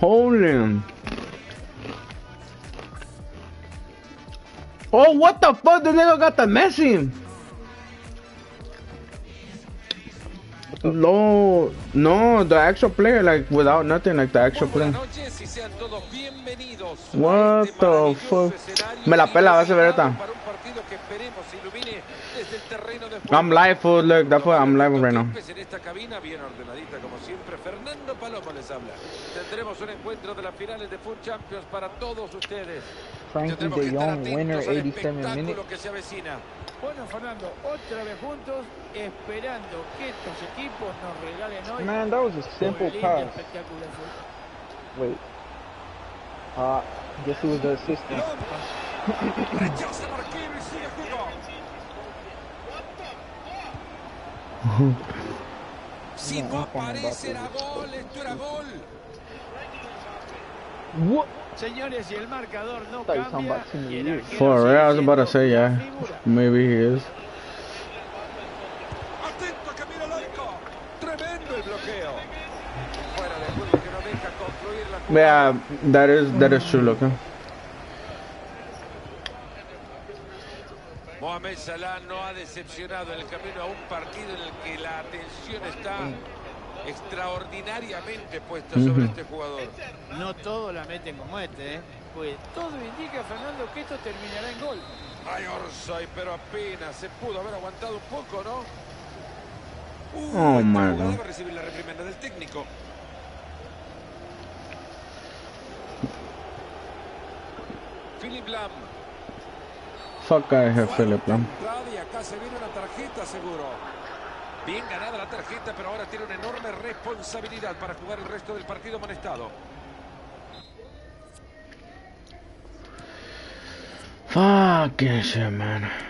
Holy. Oh, what the fuck? The nigga got the Messi. No, no, the actual player, like without nothing, like the actual player. What the fuck? Me la pela, vas a ver esta. I'm live, fool. Look, that's why I'm live right now. Un encuentro de las finales de Food Champions para todos ustedes. Frankie de Jong, winner, atentos al 87 minutes. espectáculo que se avecina. Bueno, Fernando, otra vez juntos, esperando que estos equipos nos regalen hoy Man, that was a simple pass. Wait. Uh, guess who was the assistant? Si no aparece era gol, esto era gol. What? Señores, y el marcador no cambia. For real, I was about to say, yeah. Maybe he is. Atento Camilo Laico. Tremendo el bloqueo. Fuera de juego que no deja concluir la jugada. Yeah, that is that is true. Look. Mohamed Salah no ha decepcionado en el camino a un partido en el que la atención está extraordinariamente puesta sobre este jugador. No todos la meten como este, ¿eh? Pues todo indica, Fernando, que esto terminará en gol. Ay, Orsay, pero apenas se pudo haber aguantado un poco, ¿no? Uh, Oh, esta my jugada God. va a recibir la reprimenda del técnico. Philip Lam. Fuck here, Philip. Lam. Y acá se viene una tarjeta seguro. Bien ganada la tarjeta, pero ahora tiene una enorme responsabilidad para jugar el resto del partido amonestado. Fucking shit, man.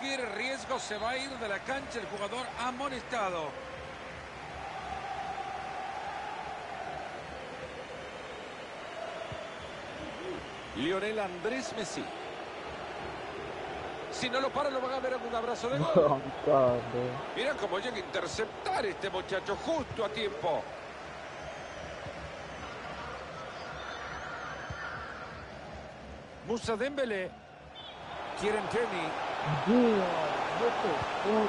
Quiere riesgo, se va a ir de la cancha el jugador amonestado. Lionel Andrés Messi. Si no lo para, lo van a ver en un abrazo de gol. Mira cómo llega a interceptar este muchacho justo a tiempo. Musa Dembélé. Quieren Tierney.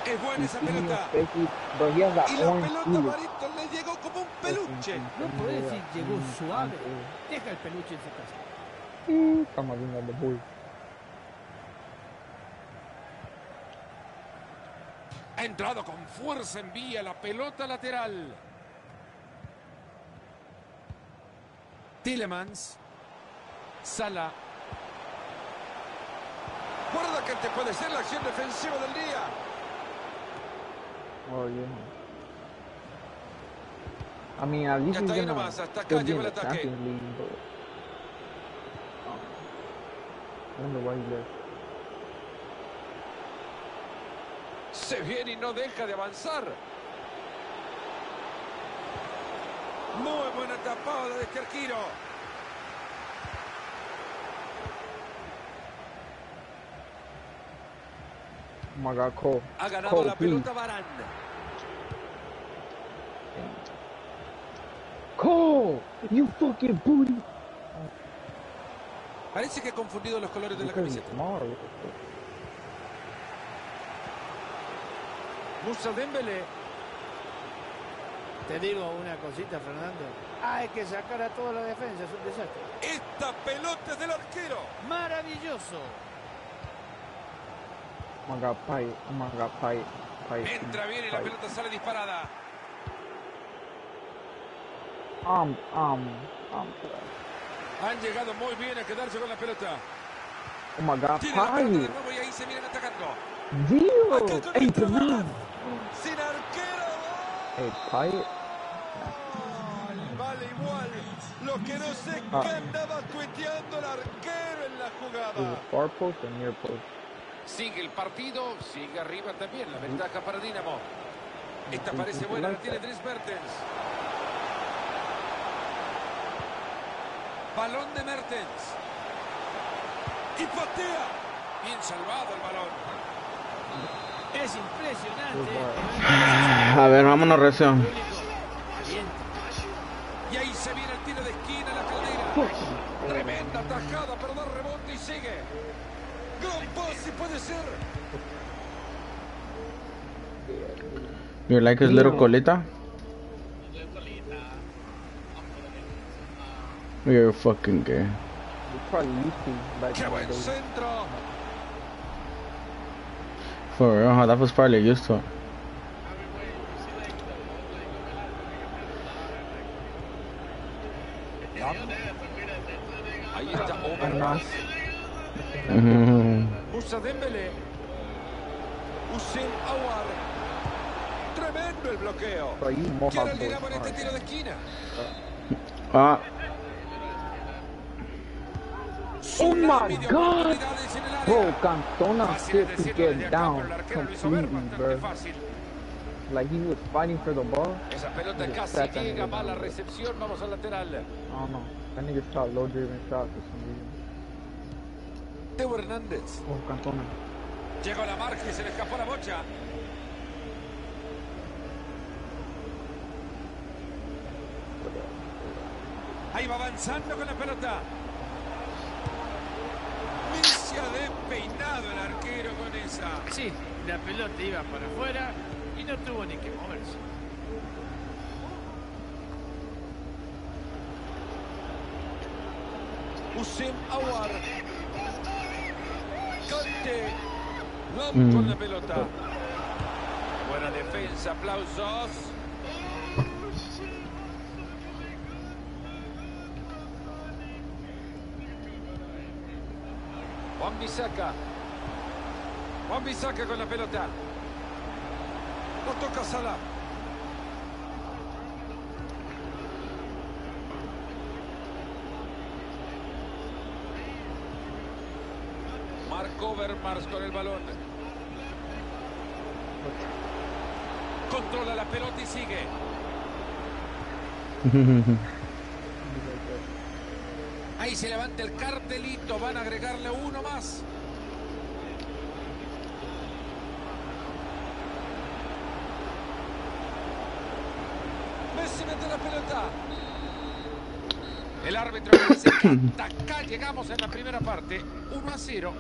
Es buena esa pelota. Y la pelota shoe. Marito le llegó como un peluche. No podés decir llegó suave. Deja el peluche en su casa. Estamos viendo boy. Ha entrado con fuerza, envía la pelota lateral. Tillemans. Sala. Guarda que te puede ser la acción defensiva del día. Oh yeah. I mean, at least está ahí nomás, hasta acá llegó el ataque. League, but I wonder why he left. Se viene y no deja de avanzar. Muy buena tapada de este Cole. Ha ganado Cole, la please. pelota Barán. Cole, you fucking booty. Parece que ha confundido los colores de la camiseta. Musa Dembélé. Te digo una cosita, Fernando. Hay que sacar a toda la defensa, es un desastre. Esta pelota es del arquero. Maravilloso. Fight. Fight. Entra bien y la pelota sale disparada. Um, um, um. Han llegado muy bien a quedarse con la pelota. Oh my God, Tiene la pelota de nuevo y ahí se vienen atacando. Dio. On. Sin arquero. Fight. Vale igual. Lo que no sé Ah. que andaba tuiteando el arquero en la jugada. far post or near post? Sigue el partido, sigue arriba también la ventaja para Dinamo. Esta parece buena, la tiene Dries Mertens. Balón de Mertens. Y patea. Bien salvado el balón. Es impresionante. Good A ver, vámonos recio. Y ahí se viene el tiro de esquina, la caldera. Tremenda tajada, pero You like his little colita? You're fucking gay. They probably used to back in the day. For real, huh? That was probably used to it. Ahí está Overmars. Mhm. Musa Dembélé. Awar. Tremendo el bloqueo. Quiere el boys Dinamo en este tiro de esquina. Ah, Oh my God. Bro, Cantona fit to get down completely, bro. Like he was fighting for the ball. Esa pelota casi llega, mala recepción, vamos al lateral. I don't know. That nigga shot low driven shots for some reason. Teo Hernández. Oh, Cantona. Llegó a la marca y se le escapó la bocha. Ahí va avanzando con la pelota. Y se ha despeinado el arquero con esa. Sí, la pelota iba para afuera y no tuvo ni que moverse. Hussein Awar. Lom Mm. con la pelota. Buena defensa, aplausos. Juan Bisaca. Juan Bisaca con la pelota. Lo toca Salah. Mark Overmars con el balón. Controla la pelota y sigue. Ahí se levanta el cartelito. Van a agregarle uno más. Messi mete la pelota. El árbitro dice que hasta acá llegamos en la primera parte. 1 a 0.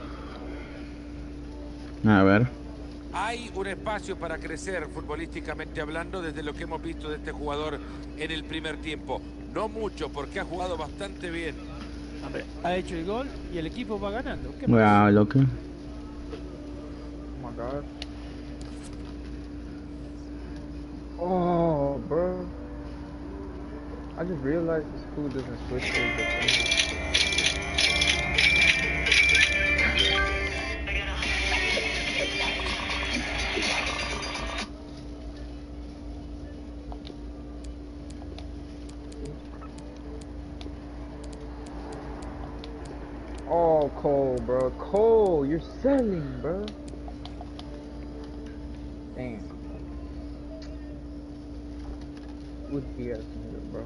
A ver. Hay un espacio para crecer futbolísticamente hablando desde lo que hemos visto de este jugador en el primer tiempo. No mucho porque ha jugado bastante bien. Hombre, ha hecho el gol y el equipo va ganando. ¿Qué? Wow, look. Oh my god. Oh, bro. I just realized this food doesn't switch Cole, bro. Cole, you're selling, bro. Damn. Would be nigga, bro.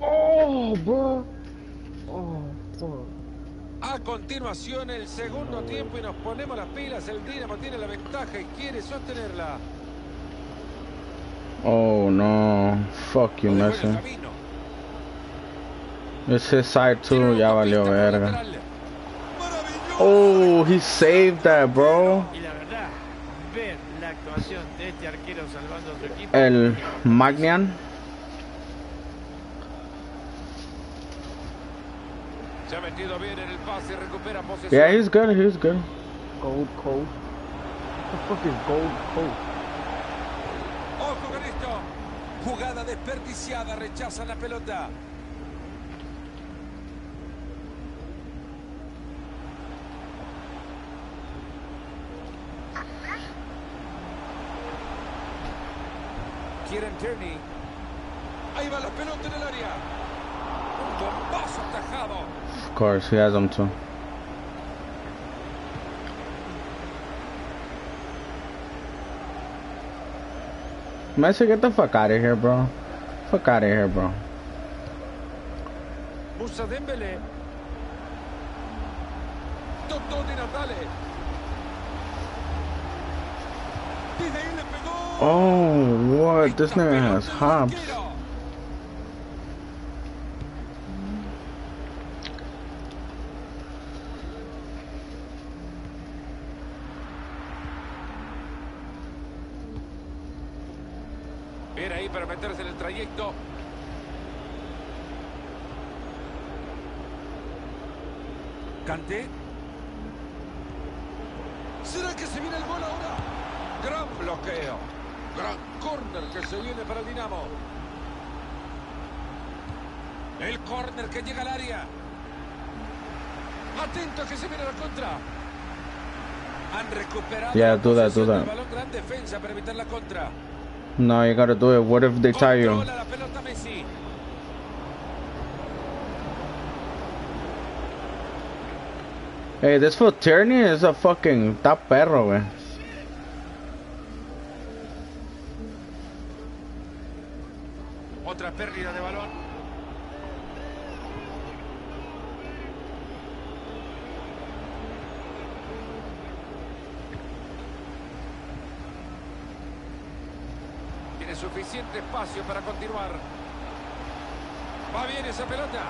Oh, bro. Oh, fuck. A continuación el segundo tiempo y nos ponemos las pilas. El Dinamo tiene la ventaja y quiere sostenerla. Oh no. Fuck you, Lo dejó en el Messi. camino. It's his side Tiene too. un Ya autopista valió por verga. lateral. ¡Maravilloso! Oh, he saved that, bro. Y la verdad, ver la actuación de este arquero salvando a su equipo. El Magnian. Se ha metido bien en el pase y recupera posesión. Yeah, he's good. He's good. Gold Coast. What the fuck is Gold Coast? Ojo con esto. Jugada desperdiciada, rechazan la pelota. Kieran Tierney. Ahí va la pelota en el área. Un bombazo atajado. Of course, he has them too. Messi, get the fuck out of here, bro. Fuck out of here, bro. Musa Dembélé. Totó Di Natale. Desde ahí le pegó. Oh, what? This nigga has hops. Bien ahí para meterse en el trayecto. Canté. ¿Será que se viene el gol ahora? Gran bloqueo. Gran córner que se viene para el Dinamo. El córner que llega al área. Atento que se viene la contra. Han recuperado posesión do del that. balón. Gran defensa para evitar la contra. No, you gotta do it. What if they tie you? Controla la pelota Messi. Hey, this fool Tierney is a fucking top perro, wey. Espacio para continuar. Va bien esa pelota.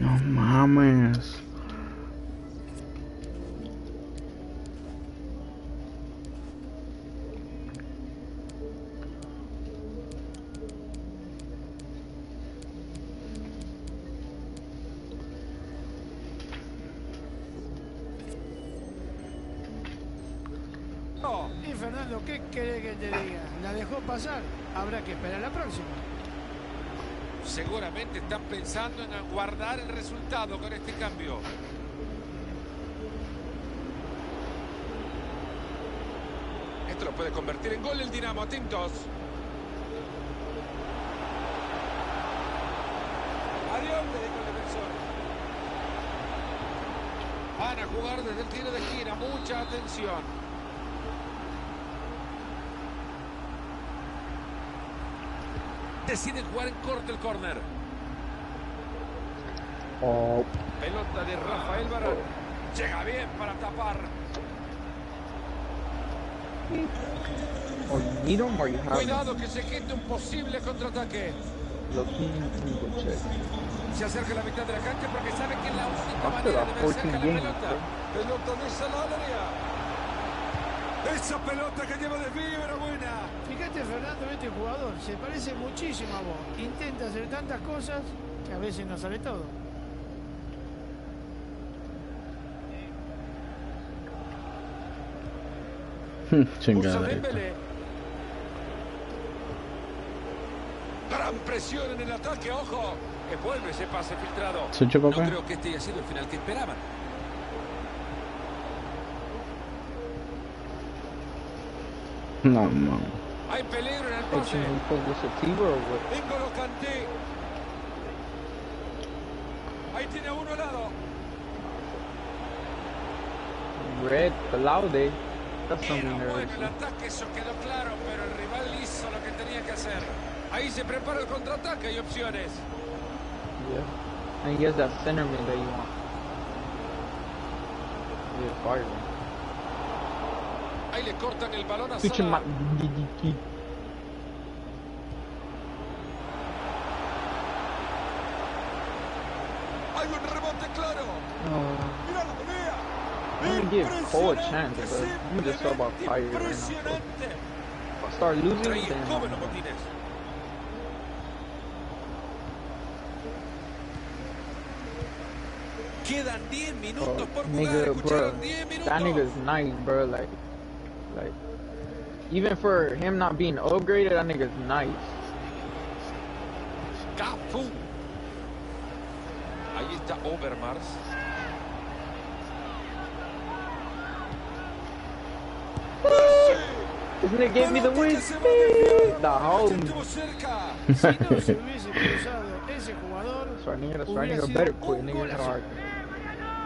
No mames. Habrá que esperar la próxima. Seguramente están pensando en guardar el resultado con este cambio. Esto lo puede convertir en gol el Dinamo. Atentos. Adiós, le dijo el defensor. Van a jugar desde el tiro de esquina. Mucha atención. Deciden jugar en corto el córner. Oh, Pelota de Rafael Barán. Llega bien para tapar. Cuidado que se quite un posible contraataque. Se acerca a la mitad de la cancha porque sabe que es la única After manera de vencer 14 la pelota. Pelota de Salaria. Esa pelota que lleva desvío era buena. Fíjate, Fernando, este jugador se parece muchísimo a vos. Intenta hacer tantas cosas que a veces no sale todo. Chingada. Dembélé. Gran presión en el ataque, ojo. Que vuelve ese pase filtrado. Sucho, No creo que este haya sido el final que esperaban. No, no. Hay peligro en el pase. should we put this a Tiva or what? N'Golo Kanté. Ahí tiene uno al lado. Red, Laude. That's Era something bueno el ataque, eso quedó claro, pero el rival hizo lo que tenía que hacer. Ahí se prepara el contraataque, hay opciones. Yeah. He has that center mid that you want. Yeah, fire. Ahí le cortan el balón a Salah. Hay un rebote claro. Oh, Mira la pelea. I'm gonna give Cole a chance, Impresionante, but I'm just so about simplemente fire right now. Impresionante. If I start losing, Trae then joven los botines. Quedan 10 minutos por oh, jugar. nigga, bro, Escucharon 10 minutos. that nigga's nice, bro. Like, like, even for him not being upgraded, that nigga's nice. Cafu. Ahí está Overmars. This nigga gave me the win. Se va a desviar. The home. Estuvo cerca. Si no se hubiese cruzado ese That's why nigga, that's why nigga better un quit. Nigga, golazo. hard.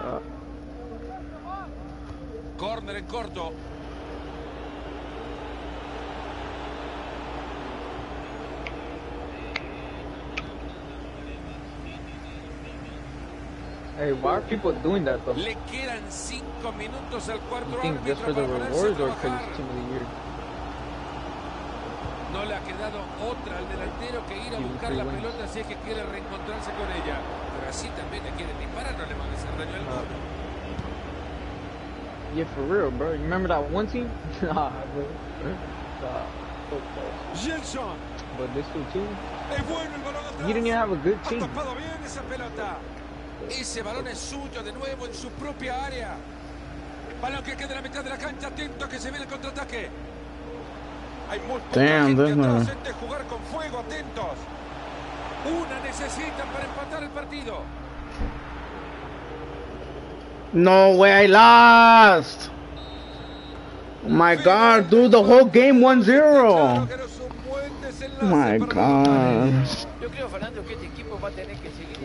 Uh, Corner en corto. Hey, why are people doing that though? Le quedan cinco minutos al You think just for the rewards or because it's team of the year? No le ha quedado otra al delantero que ir a buscar la pelota si es que quiere reencontrarse con ella. Pero así también le quieren disparar, no le van a hacer daño al ah. gol. Yeah, for real, bro. You remember that one team? nah, bro. Nah, fuck that. But this two too. Es bueno el. You didn't even have a good team. Ese balón es suyo de nuevo en su propia área. Balón que queda en la mitad de la cancha. Atento que se viene el contraataque. Hay muy poca Damn, gente this atrás. man. Gente jugar con fuego. Atentos. Una necesitan para empatar el partido. No way, I lost. Oh my God, dude, the whole game 1-0. Claro que era un buen desenlace Oh my God. Yo creo, Fernando, que este equipo va a tener que seguir.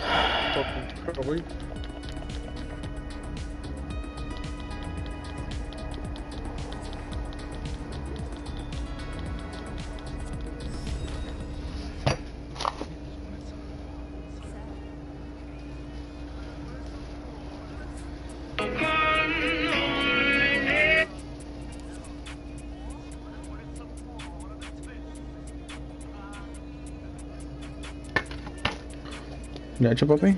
Fucking Troy. ¿Ya hecho, papi? You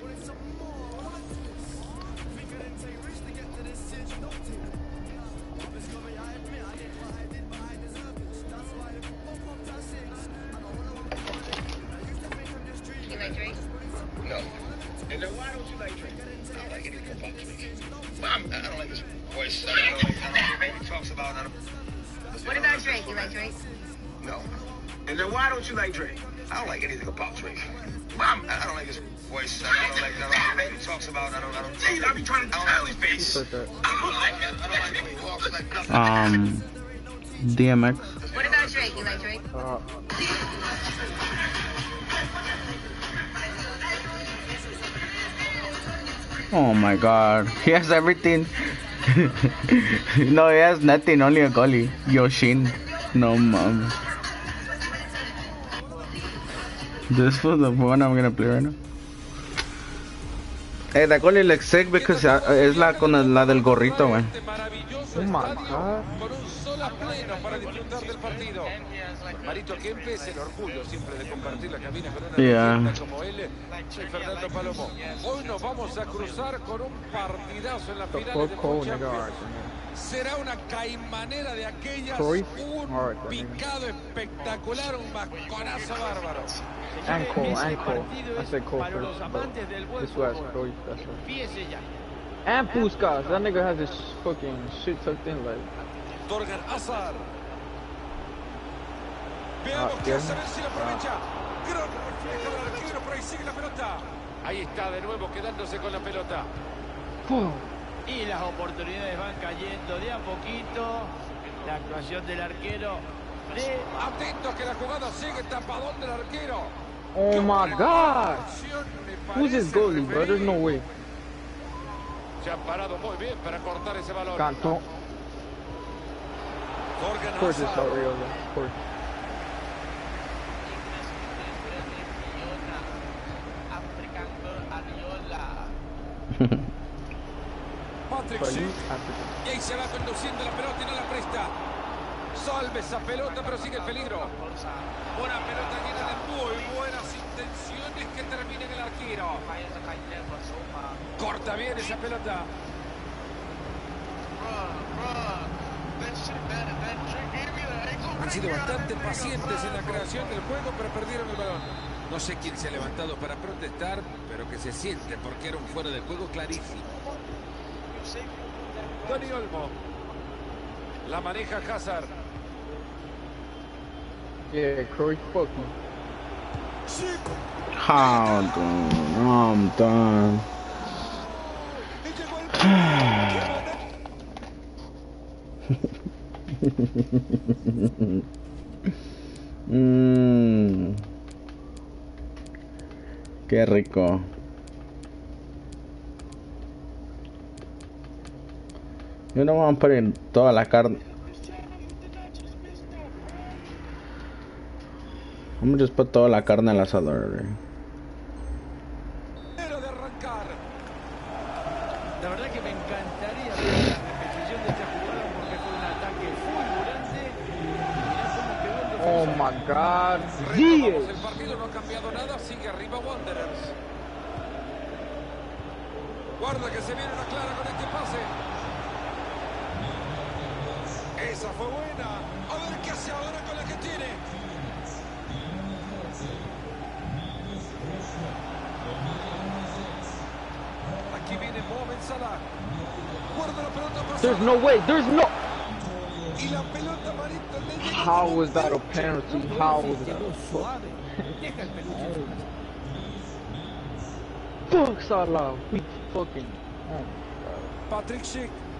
Drake? No. And then why don't you like Drake? I don't like anything about Drake. I'm, I don't like his voice. I don't like, I don't like he talks about. I don't, What about Drake? You like Drake? No. And then why don't you like Drake? I don't like anything about Drake. I'm, I don't like his voice. I don't like, I don't like he talks about. I don't, I don't. See, I be trying to tell his Who face. said that? I don't like it. I don't like the way he walks. Like nothing. Um, DMX. What about Drake? You like Drake? Uh, Oh my God, he has everything. no, he has nothing, only a goalie. Yoshin. No, mom. This was the one I'm gonna play right now. Hey, that goalie looks sick because uh, es la con la del gorrito, maravilloso Oh my estadio God. con un solo pleno para disfrutar del partido. Marito Kempes, el orgullo siempre de compartir la cabina con una Yeah. como él, soy Fernando Palomo. Hoy nos vamos a cruzar con un partidazo en la final de Champions. Será una caimanera de aquellas, un hard, picado espectacular, un masconazo bárbaro. Partido I es said Cole para los amantes del buen this was fútbol. Troy. That's what. Empiece ya. And Puskas. That nigga has his fucking shit tucked in like. Torgan Azar. Veamos Ah, qué bien. hace, a ver si lo aprovecha. Gran reflejo del arquero, por ahí sigue la pelota. Ahí está de nuevo quedándose con la pelota. Y las oportunidades van cayendo de a poquito. La actuación del arquero. De Atentos que la jugada sigue tapadón del arquero. Oh my god! Who's this goalie, bro? There's no way. Se ha parado muy bien para cortar ese balón. Canton. Torgan Of course it's Hazard. not real, though. Of course. Patrick. Y ahí se va conduciendo la pelota y no la presta. Salve esa pelota, pero sigue el peligro. Una pelota llena de muy buenas intenciones que termina en el arquero. Corta bien esa pelota. Han sido bastante pacientes en la creación del juego, pero perdieron el balón. No sé quién se ha levantado para protestar, pero que se siente porque era un fuera de juego clarísimo. Dani Olmo. La maneja Hazard. Yeah. How? I'm done. Mmm. Qué rico. Yo no voy a poner toda la carne. Vamos a just put toda la carne al asador. Oh my god. Retomamos Diez. el partido, no ha cambiado nada, sigue arriba Wanderers. Guarda que se viene una clara con este pase. Esa fue buena. A ver qué hace ahora con la que tiene. Aquí viene Mohamed Salah. Guarda la pelota pasada. There's no way. There's no. Y la pelota marita le llega. How was that a penalty? How was that? Suave. Deja el peluche. Fuck Salah. We fucking. Oh. Patrick Schick. Esa pelota es buena.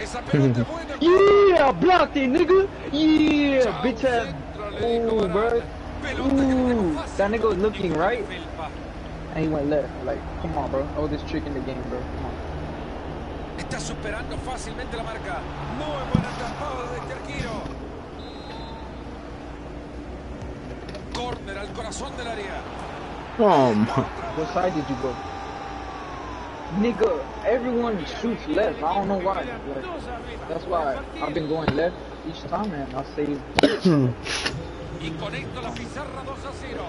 Yeah, blocked it, nigga. Yeah, Chao, bitch ass. centro, le dijo Ooh, bro. Varane. Pelota que no Ooh, that nigga was looking right, and he went left. Like, come on, bro. Oldest trick in the game, bro. Come on. Está superando fácilmente la marca. Muy buena atrapada de este arquero. Corner al corazón del área. Oh my. What side did you go? Nigga, everyone shoots left. I don't know why. Like, Dos arriba. that's why I've been going left each time, and I save. Y con esto la pizarra 2 a 0.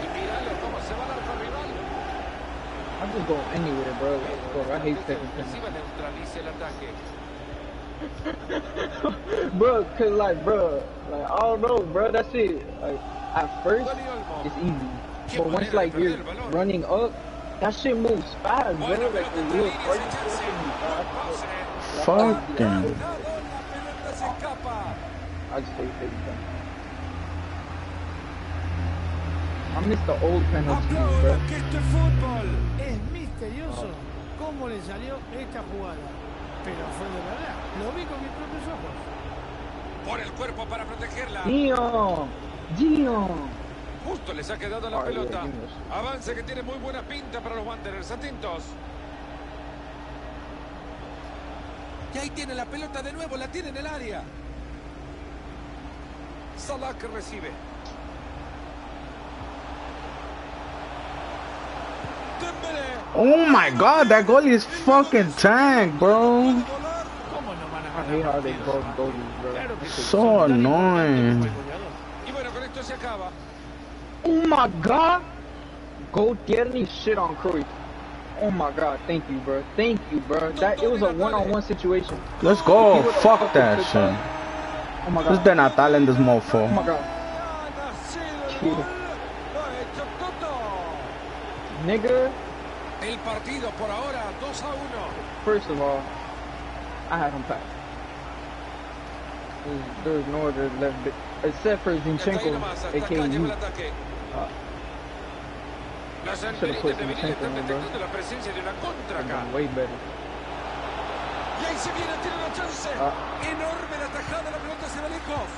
Y míralo cómo se va al arco rival. I just go anywhere, bro. Like, bro, I hate second penalty. Defensiva neutraliza el ataque. bro, cause like, bro, like I don't know, bro. That's it. Like at first, Dani Olmo. it's easy, but once like you're running up, that shit moves fast, bro. Like the fast. pase. Fuck them. I just hate that. I miss the old penalties, bro. Que esto es fútbol. Es misterioso cómo le salió esta jugada. Pero fue de verdad. Lo vi con mis propios ojos. Por el cuerpo para protegerla. Dion, Dion. Justo les ha quedado la Ay, pelota. Dios. Avance que tiene muy buena pinta para los Wanderers. Atentos. Y ahí tiene la pelota de nuevo. La tiene en el área. Salah que recibe. Oh my god, that goalie is fucking tank, bro. So annoying. importantes como el goleador. Y bueno, con esto se acaba. Oh my god! Go Tierney shit on Cruyff. Oh my god, thank you, bro. Thank you, bro. That it was a one-on-one situation. Let's go. Fuck that shit. Oh my This god. de Natal in this Oh my god. Ha nacido el gol. Lo ha hecho Toto. Nigga, El partido por ahora 2 a 1. first of all, I had him packed. There's, there's no other left bit. Except for Zinchenko, nomás, hasta acá aka lleva el you. ataque. Ah. Should've put Zinchenko in, bro. detectando la presencia de una contra acá. Way better. Y ahí se viene, tiene una chance. Ah. Enorme la tajada, la pelota se va lejos.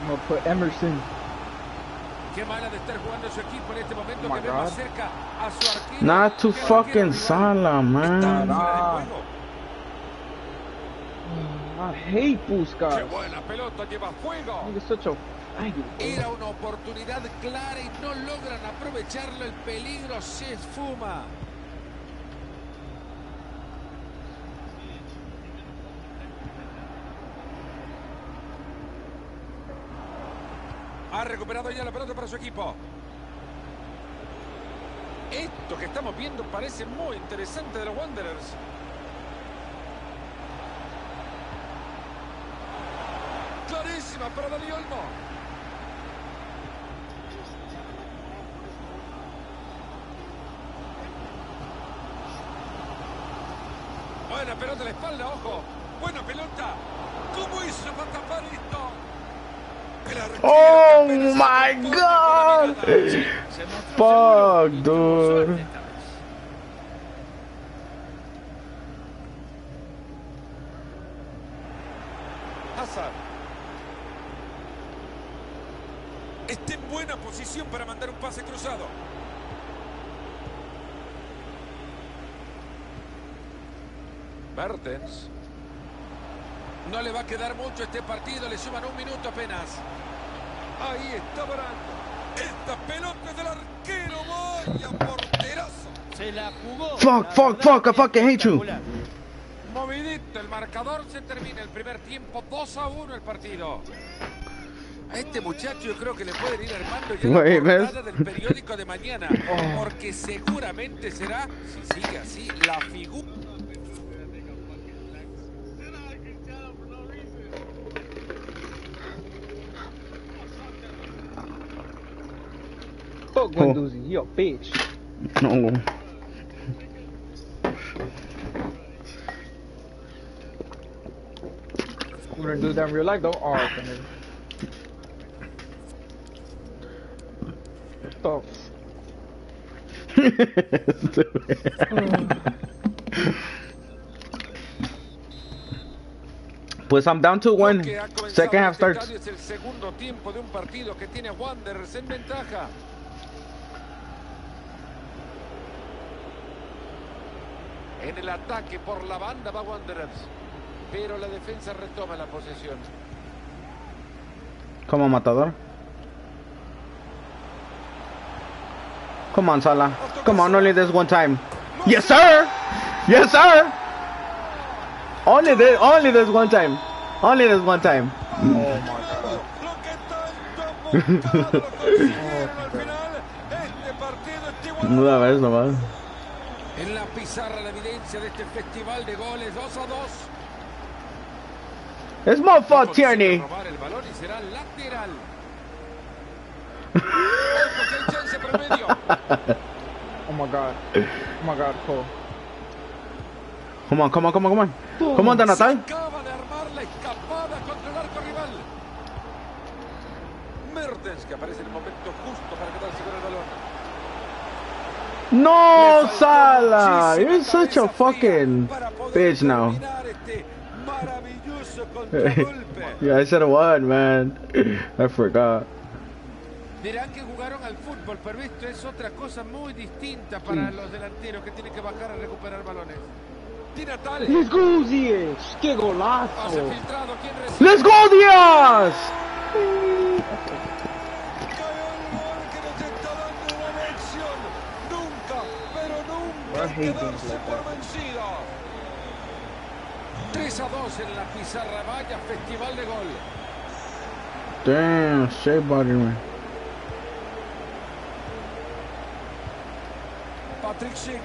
I'm gonna put Emerson. Qué mala de estar jugando su equipo en este momento Oh que my ve más cerca a su arquero. Not to que al arquero fucking rival. Salah, Está man. fuera de Ah. I hate Qué buena pelota, lleva fuego. Era una oportunidad clara y no logran aprovecharlo. El peligro se esfuma. Ha recuperado ya la pelota para su equipo. Esto que estamos viendo parece muy interesante de los Wanderers. Clarísima para Dani Olmo. Buena pelota a la espalda, ojo. Buena pelota. ¿Cómo hizo para tapar esto? Oh my god. Fuck, dude. suerte esta vez. pase cruzado. Mertens. No le va a quedar mucho este partido, le suman un minuto apenas. Ahí está Barán. Esta pelota es del arquero, vaya porterazo. Se la jugó. Fuck, La fuck, fuck, I fucking hate you. Movidito el marcador, se termina el primer tiempo, 2 a 1 el partido. A este muchacho yo creo que le pueden ir armando ya la ¿ves? portada del periódico de mañana, porque seguramente será, si sigue así, la figura. Fuck Guendouzi, he a bitch. No. We're gonna do that in real life though. Alright, then. What pues I'm down to Lo one. que ha comenzado Second half este starts. En el ataque por la banda va Wanderers, pero la defensa retoma la posesión. Come on, Matador. Come on, Salah. Come on, only this one time. Yes, sir. Yes, sir. Only this, only this one time. Only this one time. Partido está igual. Una vez nomás. En la pizarra la evidencia de este festival de goles 2 a 2. It's my fault, Consigue Tierney. robar el balón y será lateral. Chance promedio. Oh my god. Oh my god, Cole. Come on, come on, come on, come on. Come on, Se Natal. acaba de armar la escapada contra el arco rival. Mertens que aparece en el momento justo para quedarse con el balón. No, Salah. You're such a fucking bitch now. terminar este maravilloso contragolpe. yeah, I said what, man. I forgot. Dirán que jugaron al fútbol, pero esto es otra cosa muy distinta para mm. los delanteros que tienen que bajar a recuperar balones. Tira tal. Let's go, Ziyech. ¡Qué golazo! filtrado. ¿Quién recibe? Let's go, Diaz. Hate vencido. 3 a 2 en la pizarra. Vaya festival de gol. Damn, shea butter, man. Patrick Schick.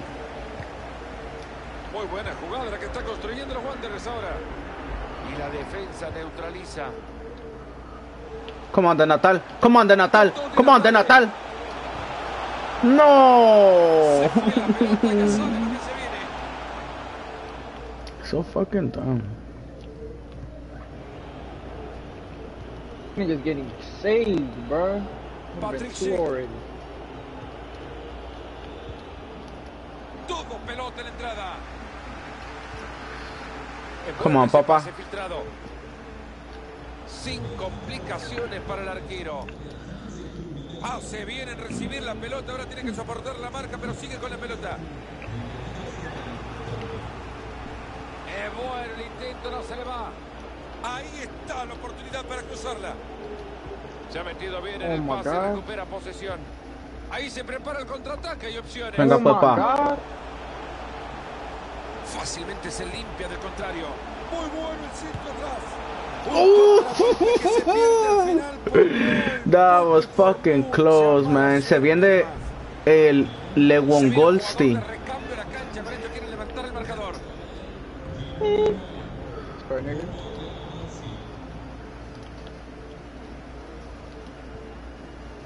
Muy buena jugada la que está construyendo los Wanderers ahora. Y la defensa neutraliza. The Natal. The Natal. The Natal. No. Fue la pelota ya sabe lo que se viene. so fucking dumb. Niggas getting saved, bro. Patrick already. Todo pelota en entrada. Come on, papá. Sin complicaciones para el arquero. Hace bien en recibir la pelota. Ahora tiene que soportar la marca, pero sigue con la pelota. Es bueno el intento, no se le va. Ahí está la oportunidad para cruzarla. Se ha metido bien en Oh el pase, God. recupera posesión. Ahí se prepara el contraataque, hay opciones. Venga, oh papá. Fácilmente se limpia del contrario. Muy bueno el centro atrás. Ooh. Contragolpe que se pierde al final por muy That was fucking close, man. Se viene el Lewon Goldstein. Oh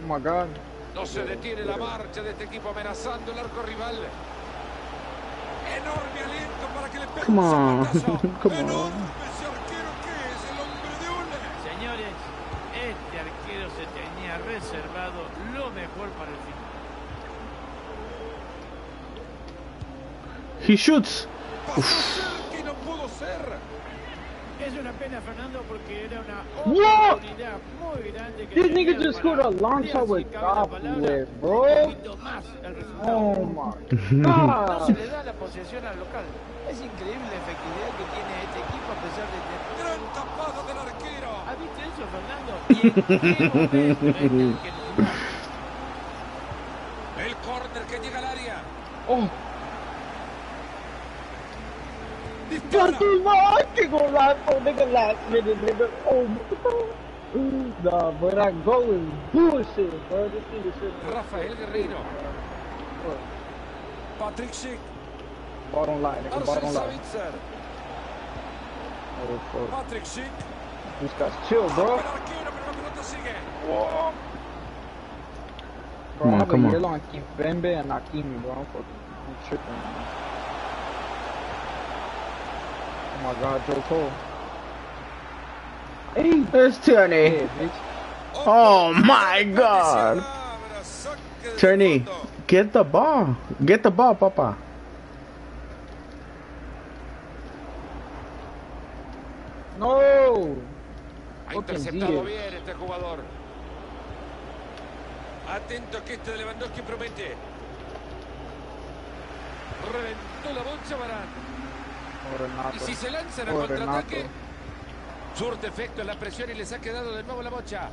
my god. No se detiene la marcha de este equipo amenazando el arco rival. Enorme aliento para que le pegue Come on. Come on. Lo mejor para el final. He shoots. Pasó a ser que no pudo ser. Es una pena, Fernando, porque era una What? muy grande que This nigga just scored a long shot with top bro. Oh my No god. se le da la posesión al local. Es increíble la efectividad que tiene este equipo a pesar de tener... Gran tapada del arquero. ¿Has visto eso, Fernando? ¿Y en qué momento es el que necesitamos? El córner que llega al área. Oh, Dispara. fucking my can go right for nigga last minute, nigga. Oh. Nah, but goal is bullshit, bro. This nigga should Rafael Guerreiro. Patrick Schick. Don't lie, nigga. Savitzer. Oh, fuck. Patrick Schick. This guy's chill, bro. Bro, Come I on, have come a on. yellow on Kimpembe and Hakimi, bro. I'm fucking I'm tripping. Man. Oh my god, Joe Cole. Hey, It's Tierney. yeah, bitch. Oh my god. Abra, saque de Tierney, get the ball. Get the ball, papa. No! Ha interceptado bien este jugador. Atento que este de Lewandowski promete. Reventó la bolsa Barán. Y si se lanzan al contraataque, surte efecto en la presión y les ha quedado de nuevo la bocha.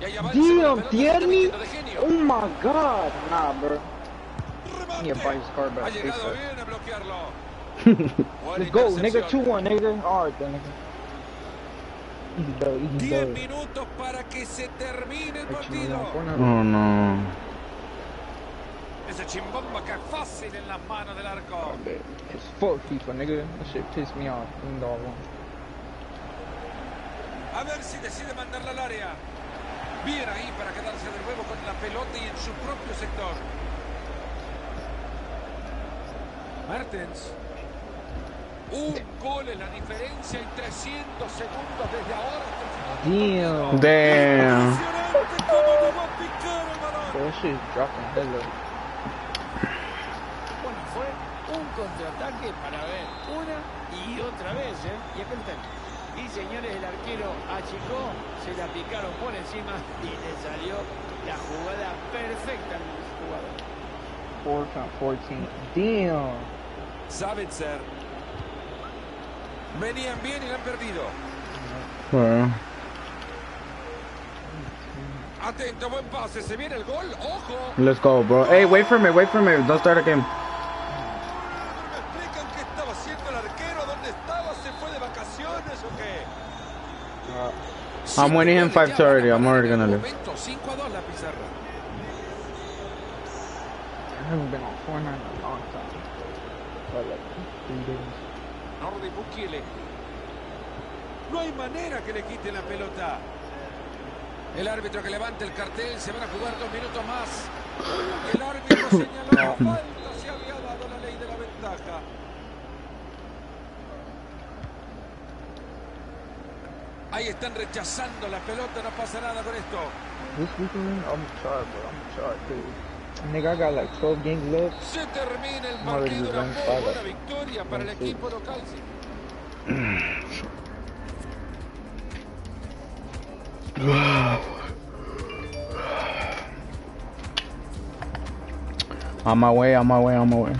Está Tierney! Oh my god! Nah, bro. Yeah, buy his car back, Ha llegado bien a bloquearlo. Let's go, nigga. intercepción. 2 1, nigga. Alright, then, nigga. Easy dub, easy 10 dub. minutos para que se termine el partido. Oh no. Ese chimbomba que es fácil en las manos del arco. It's fuck FIFA, nigga. That shit pissed me off. A ver si decide mandarla al área. Bien ahí para quedarse de nuevo con la pelota y en su propio sector. Mertens. Un gol en la diferencia y 300 segundos desde ahora hasta el final. Damn. Damn. Bueno, fue un contraataque para ver una y otra vez, ¿eh? Y acá está. Y señores, el arquero achicó, se la picaron por encima y le salió la jugada perfecta al jugador. 4 on 14. Damn. Savitzer. Venían bien y la han perdido. Well, Atento, buen pase. Se viene el gol. Ojo. let's go, bro. Hey, wait for me. Wait for me. Don't start a game. ¿Me explican qué estaba haciendo el arquero? ¿Dónde estaba? ¿Se fue de vacaciones o qué? Uh, I'm winning him 5 to already. I'm already gonna live. 5 a 2 la pizarra. I haven't been on Fortnite in a long time. But like three days. Nordi. No hay manera que le quiten la pelota. El árbitro que levante el cartel, se van a jugar dos minutos más. El árbitro señaló la falta, se había dado la ley de la ventaja. Ahí están rechazando la pelota, no pasa nada con esto. This weekend, I'm sharp, bro. I'm sharp, dude. Nigga, I got like 12 games left. Se termina el Madre partido, de una Gran muy Paga. buena victoria para el equipo local. On my way, on my way, on my way.